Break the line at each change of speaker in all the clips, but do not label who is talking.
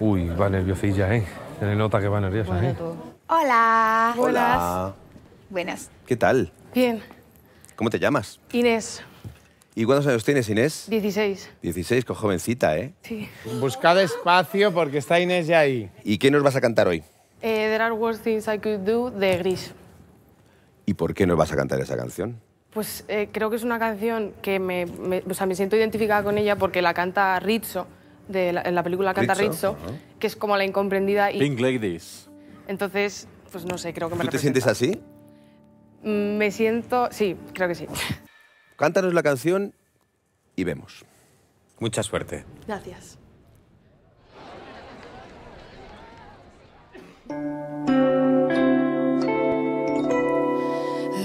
Uy, va nerviosilla, ¿eh? Se le nota que va nerviosa, ¿eh?
Hola.
Hola.
Buenas.
¿Qué tal?
Bien.
¿Cómo te llamas?
Inés,
¿Y cuántos años tienes, Inés?
16.
16, con jovencita, ¿eh?
Sí.
Buscad espacio porque está Inés ya ahí.
¿Y qué nos vas a cantar hoy?
Eh, There are worse things I could do de Gris.
¿Y por qué nos vas a cantar esa canción?
Pues eh, creo que es una canción que me, me- o sea, me siento identificada con ella porque la canta Rizzo, de la- en la película canta
Rizzo,
que es como la incomprendida y
Pink Ladies.
entonces, pues no sé, creo que me
¿Tú te
representa.
sientes así?
Me siento, sí, creo que sí.
Cántanos la canción y vemos.
Mucha suerte.
Gracias.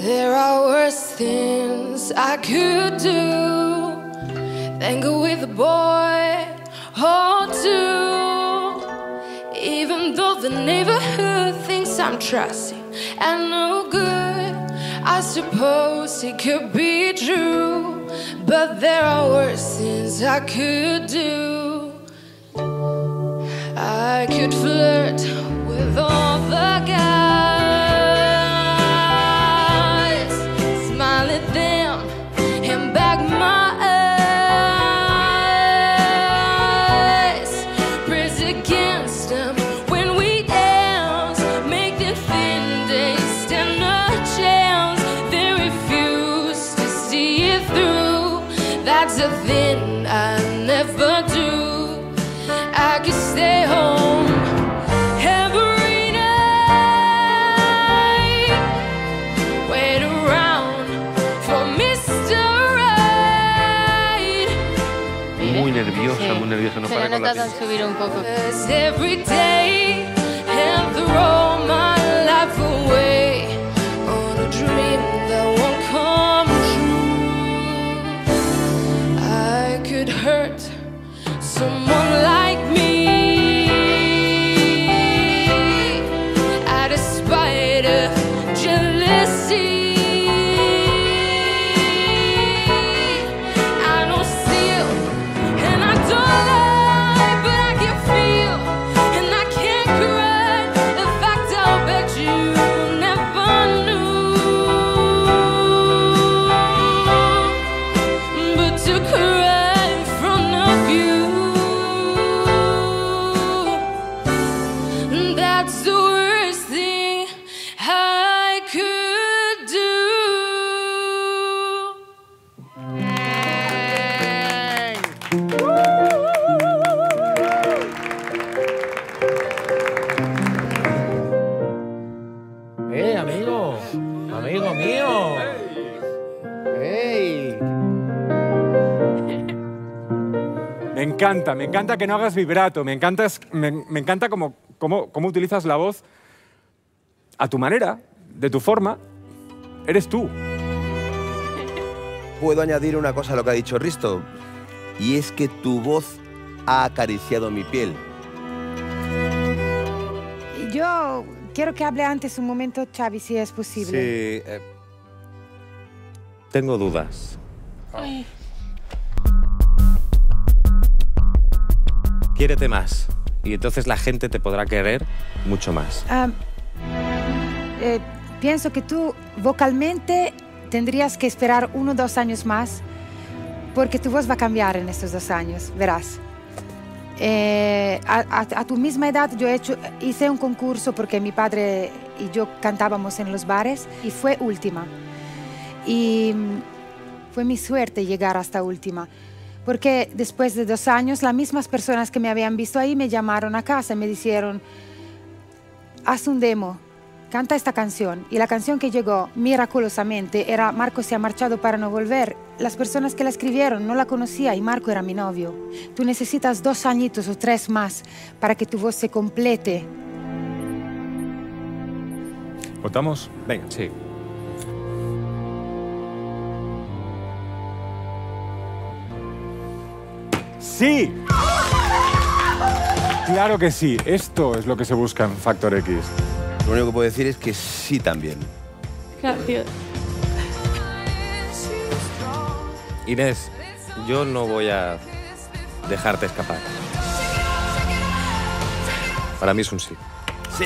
There are worse things I could do than go with a boy the neighborhood thinks I'm trusty and no good, I suppose it could be true. But there are worse things I could do. I could flirt with all the guys, smile at them and back my eyes, press against them That's a thing I never do. I could stay home every night, wait around for Mr. Right.
Muy nerviosa, muy nerviosa. No
Se
para con la
nota al
pinza.
subir un poco.
Someone like
¡Eh, amigo! ¡Amigo mío! ¡Ey!
Me encanta, me encanta que no hagas vibrato, me encanta, me, me encanta cómo, cómo, cómo utilizas la voz a tu manera, de tu forma. Eres tú.
Puedo añadir una cosa a lo que ha dicho Risto, y es que tu voz ha acariciado mi piel.
Yo quiero que hable antes un momento, Xavi, si es posible.
Sí. eh,
Tengo dudas. Quiérete más. Y entonces la gente te podrá querer mucho más.
Ah, eh, pienso que tú vocalmente tendrías que esperar uno o dos años más porque tu voz va a cambiar en estos dos años, verás. Eh, a, a- a tu misma edad yo he hecho, hice un concurso porque mi padre y yo cantábamos en los bares y fue última. Y fue mi suerte llegar hasta última. Porque después de dos años, las mismas personas que me habían visto ahí me llamaron a casa y me dijeron, haz un demo, canta esta canción. Y la canción que llegó miraculosamente era Marco se ha marchado para no volver. Las personas que la escribieron no la conocía y Marco era mi novio. Tú necesitas dos añitos o tres más para que tu voz se complete.
¿Votamos?
Venga, sí.
¡Sí! Claro que sí. Esto es lo que se busca en Factor X.
Lo único que puedo decir es que sí también.
Gracias.
Inés, yo no voy a dejarte escapar. Para mí es un sí.
Sí.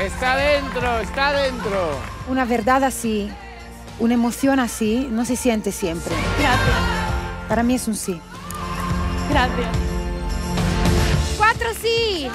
Está dentro, está dentro.
Una verdad así, una emoción así, no se siente siempre.
Gracias.
Para mí es un sí.
Gracias.
¡Cuatro sí!